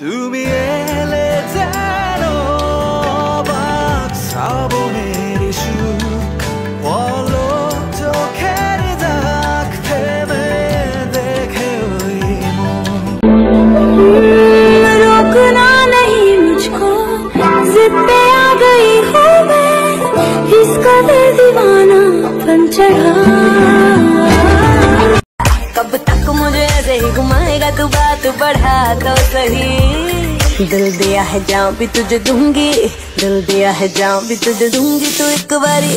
তুমি এলে যেন অবাক শ্রাবণের সুখ বলো চোখের দাগ থেমে দেখে ওই মন रोकना नहीं मुझको जिद पे आ गई हूँ मैं इसका दिल बढ़ा तो सही। दिल दिया है जाऊँ भी तुझे दूँगी। दिल दिया है जाऊँ भी तुझे दूँगी। तो एक बारी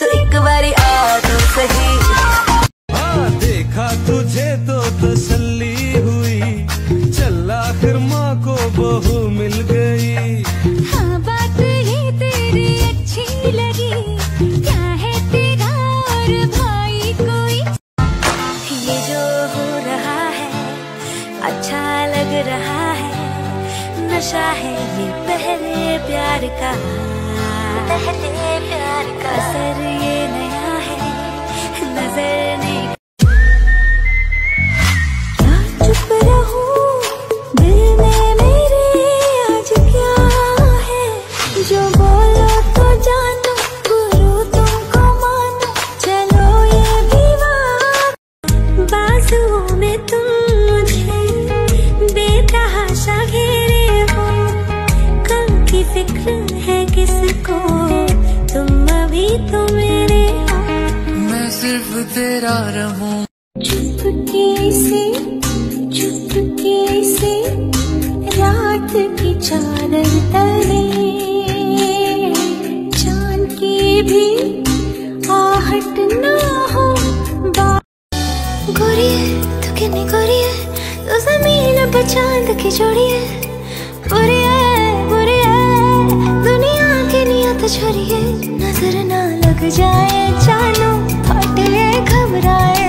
तो एक बारी आ तो सही। हाँ देखा तुझे तो तसल्ली हुई। चल आखिर माँ को बहू मिल गई। हाँ बात ही तेरी अच्छी लगी। क्या है तेरा और भाई कोई? ये जो है अच्छा लग रहा है नशा है ये पहले प्यार का। तो मेरे मैं सिर्फ़ तेरा रहूँ। चुपके से चुपके से रात की चादर तले। चाँद की भी आहट ना हो। गोरी है तू कितनी गोरी है तू ज़मीन पे चाँद की जोड़ी है बुरी है जाए जानो फटे घबराए।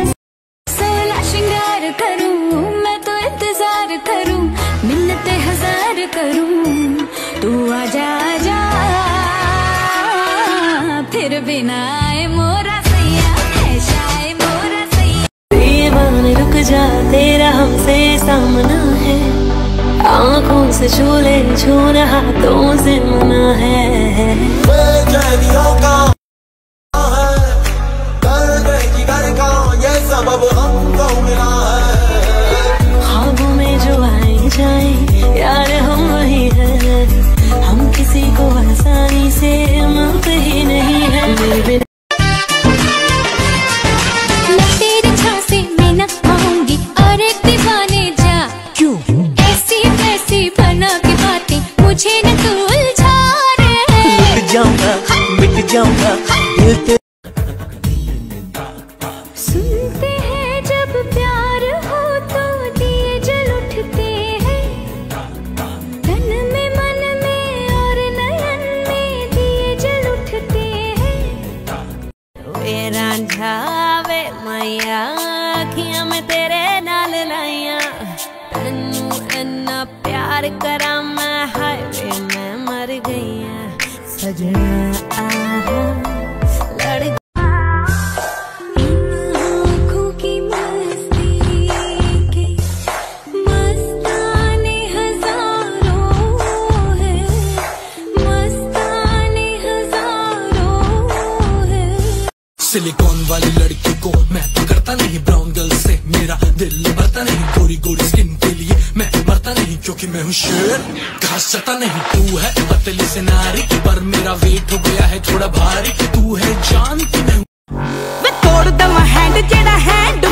सोला श्रृंगार करूँ मैं तो इंतज़ार करूँ मिन्नते हज़ार करूँ तू आजा आजा। फिर बिना आए मोरा सैया है शाय मोरा सैया। रुक जा तेरा हमसे सामना है। आँखों से छूले छूना हाथों से मना है। तेरे झांसे में न आऊँगी और एक दीवाने जा। क्यों? ऐसी वैसी बना मुझे न तू उलझा रे मिट जाऊँगा मिट जाऊँगा दिल रांझा वे मैया में तेरे नाल लाइया। तन्नू इन्ना प्यार करा मैं, हाय मैं मर गई सजना सिलिकॉन वाली लड़की को मैं करता नहीं ब्राउन गर्ल से मेरा दिल भरता नहीं। गोरी गोरी स्किन के लिए मैं मरता नहीं, क्योंकि मैं हूँ शेर घास चता नहीं, तू है पतली से नारी पर मेरा वेट हो गया है थोड़ा भारी। तू है जान की मैं तोड़ दवा हैंड जेड़ा हैंड